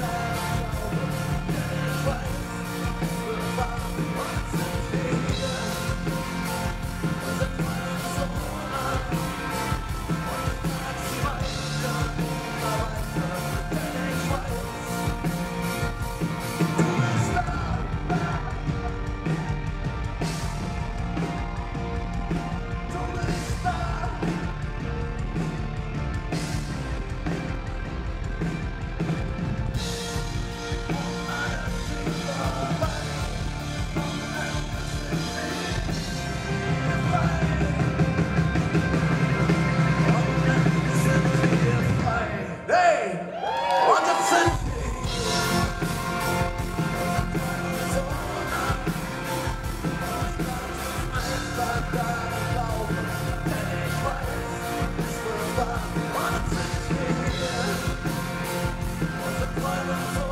Bye. wonderful.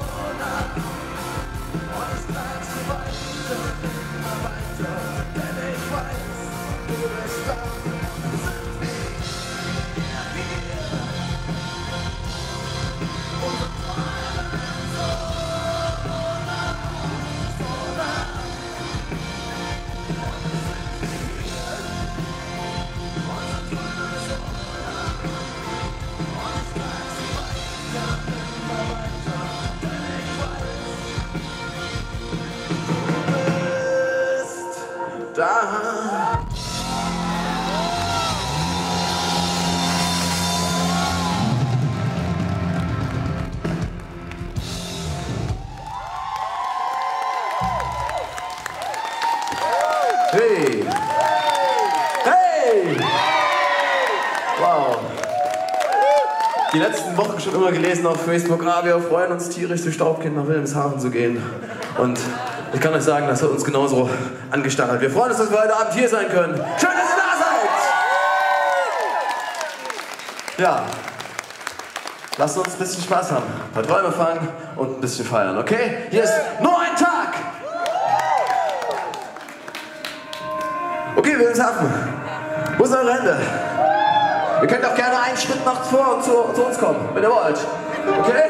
Da. Hey! Hey! Wow! Die letzten Wochen schon immer gelesen auf Facebook, ah, wir freuen uns tierisch, zu Staubkind nach Wilhelmshaven zu gehen. Und ich kann euch sagen, das hat uns genauso angestachelt. Wir freuen uns, dass wir heute Abend hier sein können. Schön, dass ihr da seid! Ja, lasst uns ein bisschen Spaß haben, ein paar Träume fangen und ein bisschen feiern, okay? Hier ist nur ein Tag! Okay, Wilhelmshaven, wo ist eure Hände? Ihr könnt auch gerne einen Schritt nach vor und zu, zu uns kommen, wenn ihr wollt. Okay?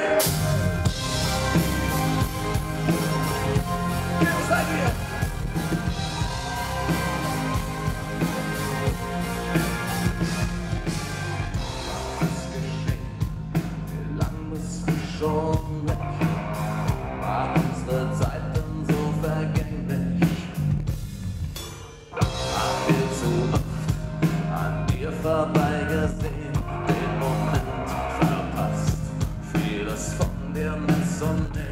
corazón.